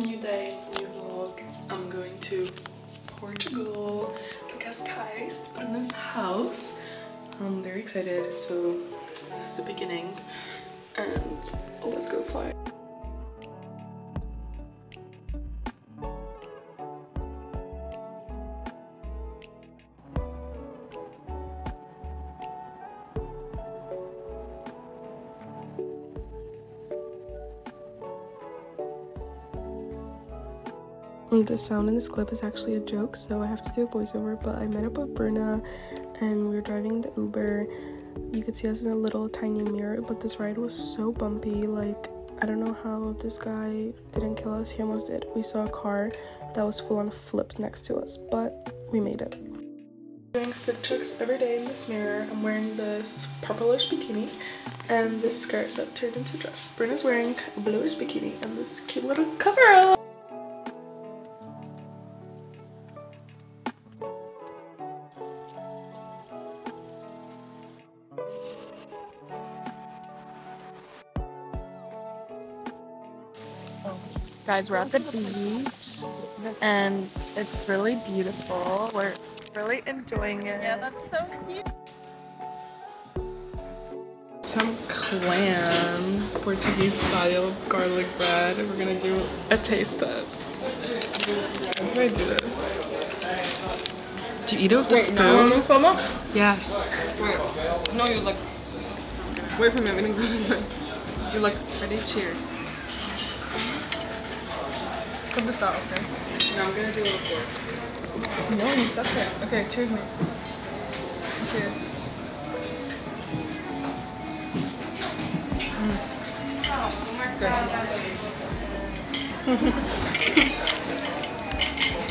New day, new vlog. I'm going to Portugal, the Cascais, to Bruna's house. I'm very excited, so this is the beginning. And let's go fly. The sound in this clip is actually a joke, so I have to do a voiceover. But I met up with Bruna and we were driving the Uber. You could see us in a little tiny mirror, but this ride was so bumpy. Like, I don't know how this guy didn't kill us. He almost did. We saw a car that was full on flipped next to us, but we made it. Doing fit checks every day in this mirror. I'm wearing this purplish bikini and this skirt that turned into dress. Bruna's wearing a bluish bikini and this cute little cover up. Guys, we're at the beach and it's really beautiful. We're really enjoying it. Yeah, that's so cute. Some clams, Portuguese style garlic bread. We're gonna do a taste test. How do I do this? Do you eat it with the spoon? Yes. Wait, no, you like. Wait for me, I'm eating garlic. You like. Ready? Cheers. Cut this out, okay? No, I'm gonna do it with fork. No, you suck it. Okay, cheers, me. Cheers. Mm. It's good.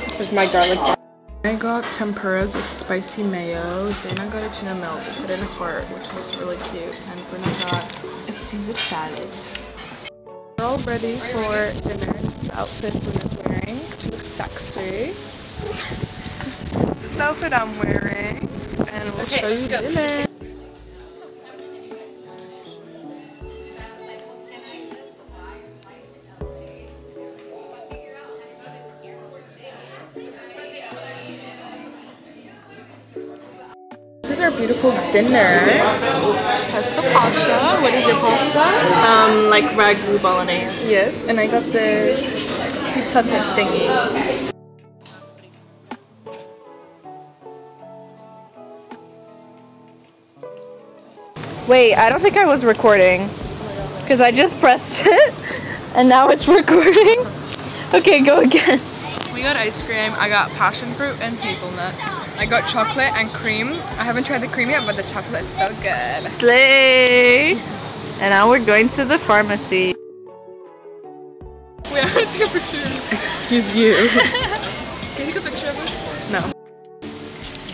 This is my garlic bread. I got tempuras with spicy mayo. Zaina got a tuna melt. We put in a heart, which is really cute. And Bruna got a Caesar salad. We're all ready for dinner. This is the outfit Bruna's wearing. She looks sexy. this is the outfit I'm wearing. And we'll Okay, show you dinner. This is our beautiful dinner. Pesto pasta. What is your pasta? Um, like ragu bolognese. Yes, and I got this pizza type thingy. Wait, I don't think I was recording. Because I just pressed it and now it's recording. Okay, go again. We got ice cream. I got passion fruit and hazelnuts. I got chocolate and cream. I haven't tried the cream yet, but the chocolate is so good. Slay! And now we're going to the pharmacy. Excuse you. Can you take a picture of us? no.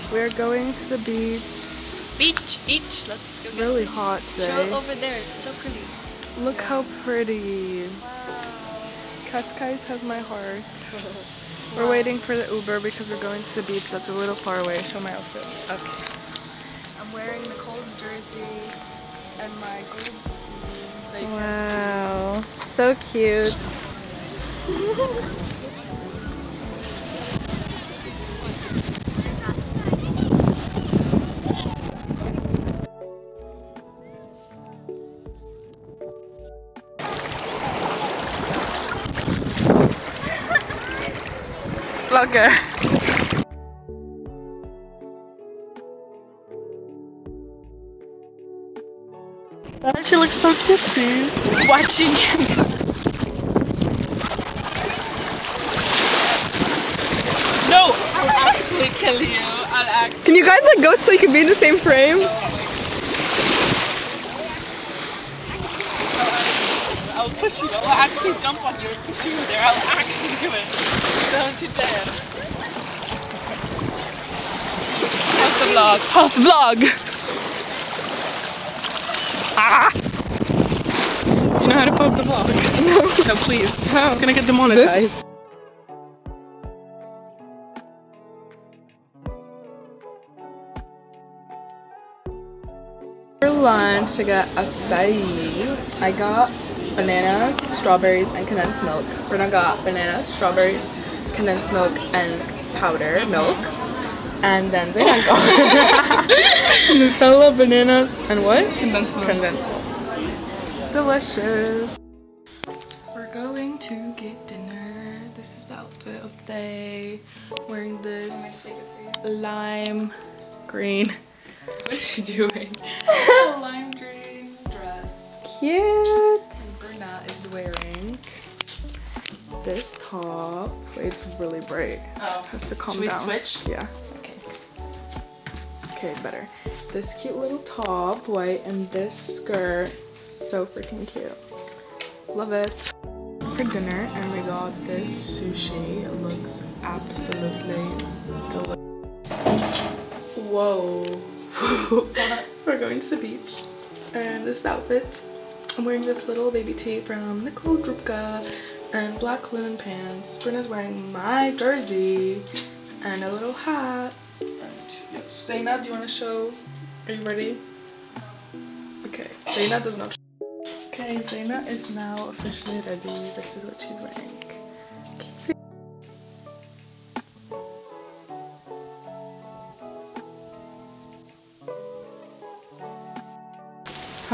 We're going to the beach. Beach, beach. Let's go. It's go. really hot today. Show today. over there. It's so pretty. Look how pretty. Wow. Cascais has my heart. We're waiting for the Uber because we're going to the beach that's a little far away. Show my outfit. Okay. I'm wearing Nicole's jersey and my gold bikini that you can't see. Wow, so cute. Vlogger. That actually looks so cutesy. Watching him. No, I'll actually kill you. I'll actually. Can you guys like go so you can be in the same frame? I'll push you. I'll actually jump on you and push you there. I'll actually do it. Don't you dare. Pause the vlog. Pause the vlog. Ah! Do you know how to post a vlog? No. No, please. It's gonna get demonetized. For lunch, I got acai. I got bananas, strawberries, and condensed milk. Brenna got bananas, strawberries, condensed milk, and powder milk. And then Zayna got Nutella, bananas, and what? Condensed milk. Condensed milk. Delicious. We're going to get dinner. This is the outfit of the day. Wearing this lime green. What is she doing? lime green dress. Cute. Bruna is wearing this top. It's really bright. Oh. Has to calm Should we switch? Yeah. Okay. Okay, better. This cute little top, white, and this skirt, so freaking cute. Love it. For dinner, and we got this sushi. It looks absolutely delicious. Whoa. We're going to the beach. And this outfit, I'm wearing this little baby tee from Nicole Drupka and black linen pants. Brenna's wearing my jersey and a little hat. Zainab, do you want to show? Are you ready? Okay. Zainab does not. Okay, Zainab is now officially ready. This is what she's wearing.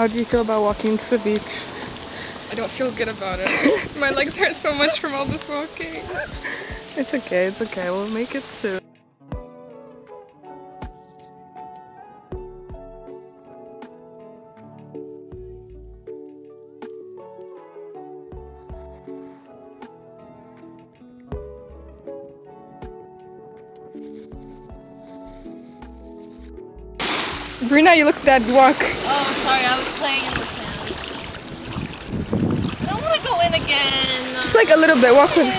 How do you feel about walking to the beach? I don't feel good about it. My legs hurt so much from all this walking. It's okay, it's okay. We'll make it soon. Brina, you look dead. Walk. Oh, sorry, I was playing in the sand. I don't want to go in again. Just like a little bit. Walk with.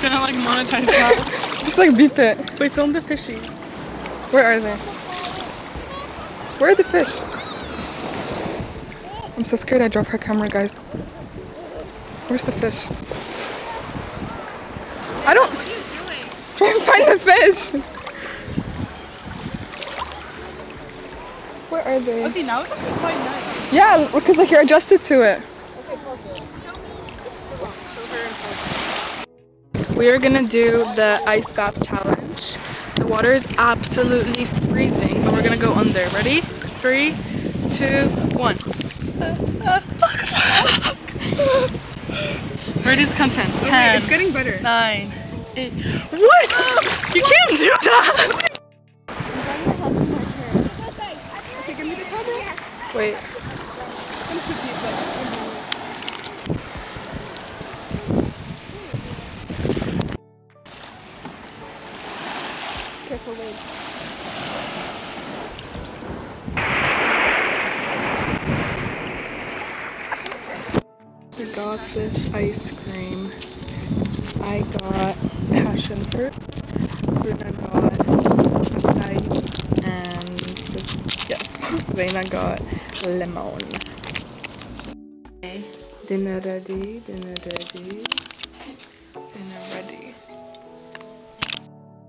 Gonna like monetize that. Just like beep it. Wait, film the fishies. Where are they? Where are the fish? I'm so scared I dropped her camera, guys. Where's the fish? I don't. Try to find the fish. Where are they? Okay, now it's actually quite nice. Yeah, because like you're adjusted to it. We are gonna do the ice bath challenge. The water is absolutely freezing, but we're gonna go under. Ready? Three, two, one. Ready's content. Wait, Ten, it's getting better. nine, eight. What? You can't do that! Cream. I got passion fruit. Bruna got acai and yes, Reina got lemon. Dinner ready, dinner ready, dinner ready.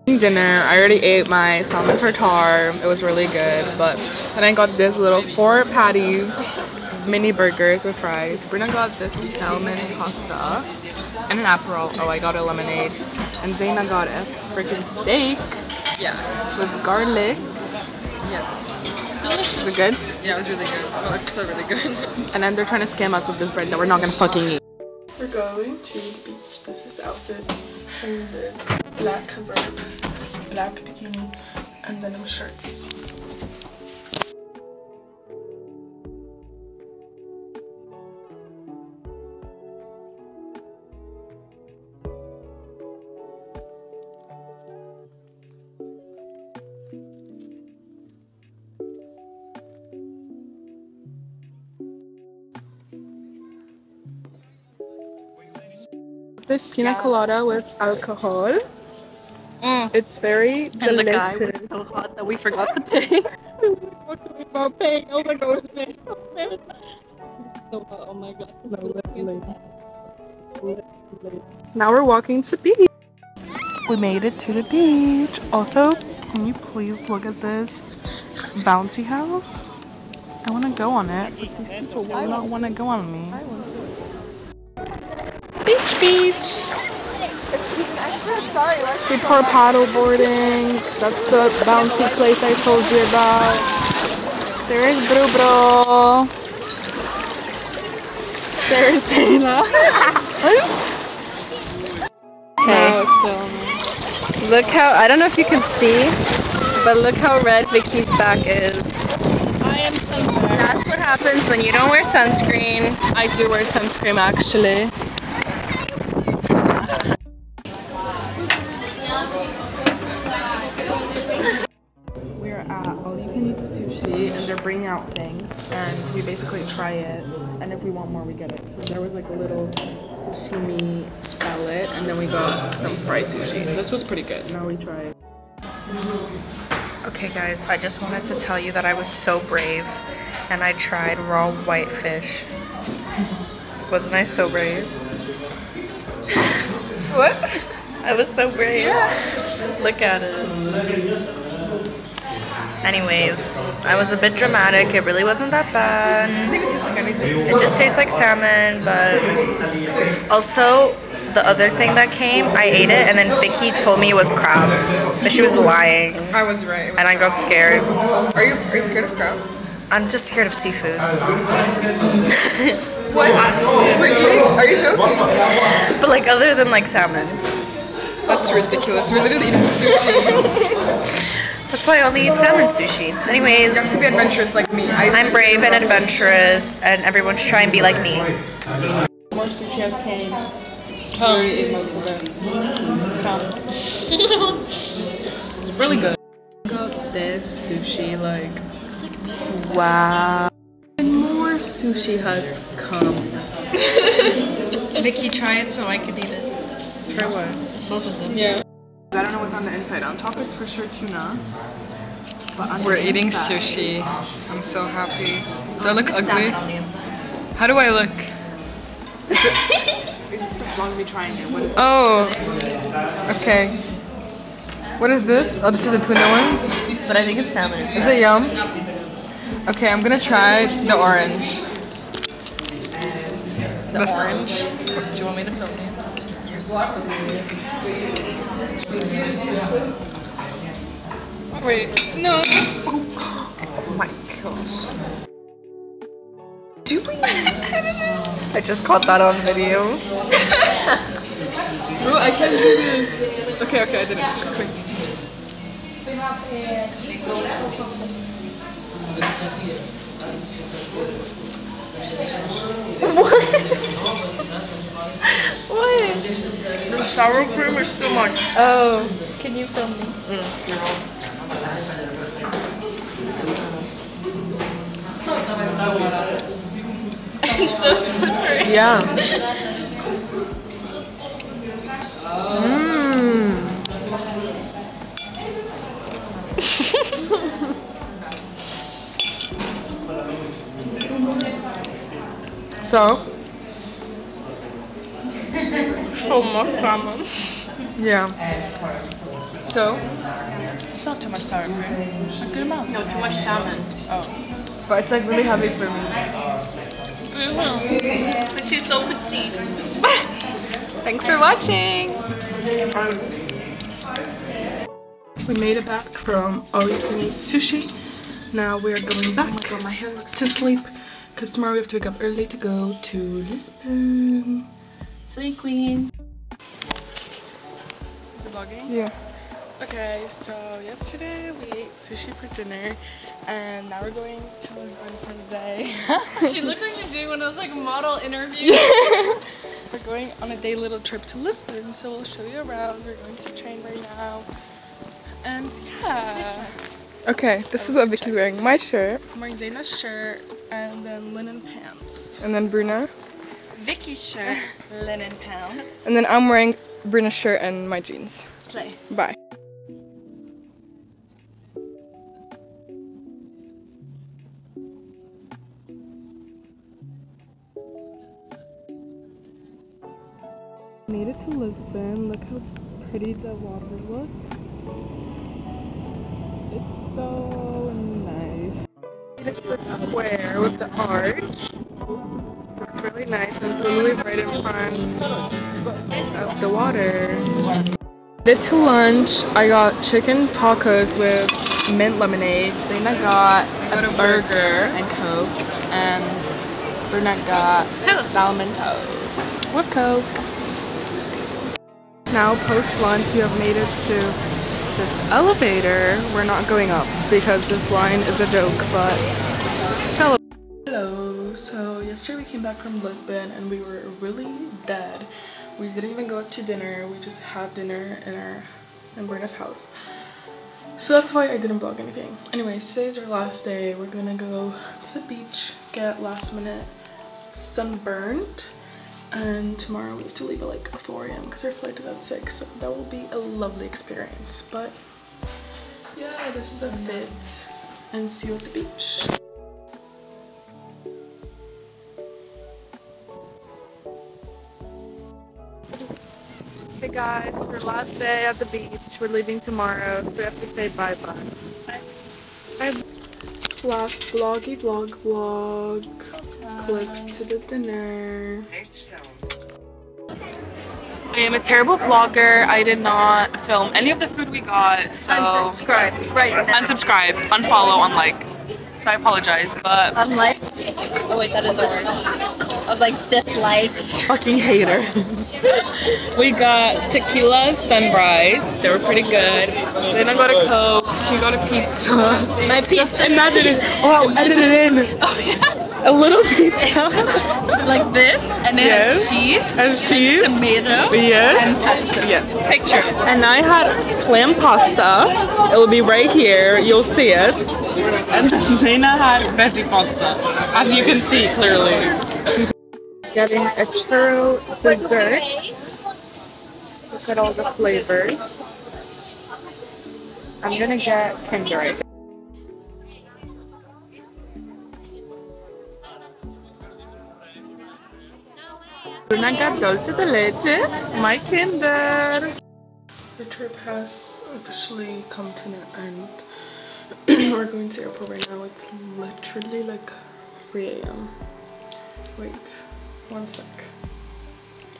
Dinner. I already ate my salmon tartare. It was really good, but then I got this little four patties, mini burgers with fries. Bruna got this salmon pasta and an aperol. Oh, I got a lemonade, and Zaina got a freaking steak Yeah. with garlic. Yes. Is it good? Yeah, it was really good. Well, it's still really good. And then they're trying to scam us with this bread that we're not gonna fucking eat. We're going to the beach. This is the outfit. And this black verb, black bikini, and denim shirts. This pina colada with alcohol. Mm. It's very And the guy was so hot that we forgot to pay. Talking about paying. I was like, oh, it's so bad. It's so hot. Oh my god. Now we're walking to the beach. We made it to the beach. Also, can you please look at this bouncy house? I want to go on it, but these people will not want to go on me. Beach, beach. We pour paddle boarding. That's the bouncy place I told you about. There is Bru Bro. There is Zayla. Okay. Look how I don't know if you can see, but look how red Vicky's back is. I am sunburned. That's what happens when you don't wear sunscreen. I do wear sunscreen actually. And we basically try it and if we want more we get it. So there was like a little sashimi salad and then we got some fried sushi. This was pretty good. Now we try it. Okay, guys, I just wanted to tell you that I was so brave and I tried raw white fish. Wasn't I so brave? what? I was so brave. Look at it. Anyways, I was a bit dramatic. It really wasn't that bad. Doesn't even taste like anything. It just tastes like salmon, but also the other thing that came, I ate it, and then Vicky told me it was crab, but she was lying, I was right. and I got scared. Are you are you scared of crab? I'm just scared of seafood. What? Wait, wait, are you joking? But like other than like salmon. That's ridiculous. We're literally eating sushi. That's why I only eat salmon sushi. You have Anyways, to be adventurous like me. I I'm brave and adventurous, and everyone should try and be like me. More sushi has came. Come. We already ate most of it. Come. it's really good. Look at this sushi, like. Wow. And more sushi has come. Vicky, try it so I can eat it. Try what? Both of them. Yeah. I don't know what's on the inside. On top it's for sure tuna. But We're eating inside- sushi. I'm so happy. Do I look ugly? How do I look? You're supposed to vlog me trying it. What is Oh. Okay. What is this? Oh, this is the tuna ones. But I think it's salmon. Is it yum? Okay, I'm gonna try the orange. The orange. Do you want me to film you? Wait, no. Oh my gosh. Do we? I just caught that on video. Oh, I can't do this. Okay, okay, I did it. Quick. What? The sour cream is too much. Oh, can you film me? it's mm. so slippery. Yeah. Mmm. so, so much salmon? yeah. So, It's not too much sour cream. It's a good amount. No, too much salmon. Oh. but it's like really heavy for me. Mhm. But she's so petite. Thanks for watching. We made it back from All You Can Eat Sushi. Now we're going back my hair looks to sleep because tomorrow we have to wake up early to go to Lisbon. Slay queen. Vlogging? Yeah. Okay, so yesterday we ate sushi for dinner and now we're going to Lisbon for the day. She looks like she's doing one of those like model interviews. we're going on a day little trip to Lisbon, so we'll show you around. We're going to train right now. And yeah. Okay, this is what Vicky's wearing. My shirt, I'm wearing Zaina's shirt and then linen pants. and then Bruna. Vicky's shirt, linen pants. And then I'm wearing Bruna's shirt and my jeans. Slay. Bye. Made it to Lisbon. Look how pretty the water looks. It's so nice. It's a square with the arch. Really nice and it's literally right in front of the water. Did to lunch, I got chicken tacos with mint lemonade. Zayna got a burger and coke, and Bernette got salmon toast with coke. Now post lunch, we have made it to this elevator. We're not going up because this line is a joke, but. Yesterday we came back from Lisbon and we were really dead. We didn't even go out to dinner. We just had dinner in our in Brenna's house. So that's why I didn't vlog anything. Anyways, today's our last day. We're gonna go to the beach, get last minute sunburned, and tomorrow we have to leave at like 4 a.m. because our flight is at 6. So that will be a lovely experience. But yeah, this is a fit, and see you at the beach. Guys, it's our last day at the beach. We're leaving tomorrow, so we have to say bye bye. Bye. Last vloggy vlog vlog clip to the dinner. I am a terrible vlogger. I did not film any of the food we got, so Unsubscribe right now. unsubscribe, unfollow, unlike. So I apologize, but Unlike. Oh wait, that is a word. I was like dislike. fucking hater. we got tequila sunrise. They were pretty good. Then I got a coke. She got a pizza. My pizza. Imagine it. Oh, edit it in. Oh yeah A little pizza. like this, and it Yes. has cheese, And cheese. tomato, Yes. and pasta. Yes. Picture. And I had clam pasta. It will be right here. You'll see it. And then Zaina had veggie pasta, as you can see clearly. Getting a churro dessert. Look at all the flavors. I'm gonna get Kinder. Bruna got dulce de leche, my Kinder. The trip has officially come to an end. We're going to airport right now. It's literally like 3 a.m. Wait, one sec.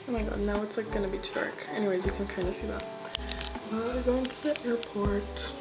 Oh my god, now it's like gonna be too dark. Anyways, you can kind of see that. But we're going to the airport.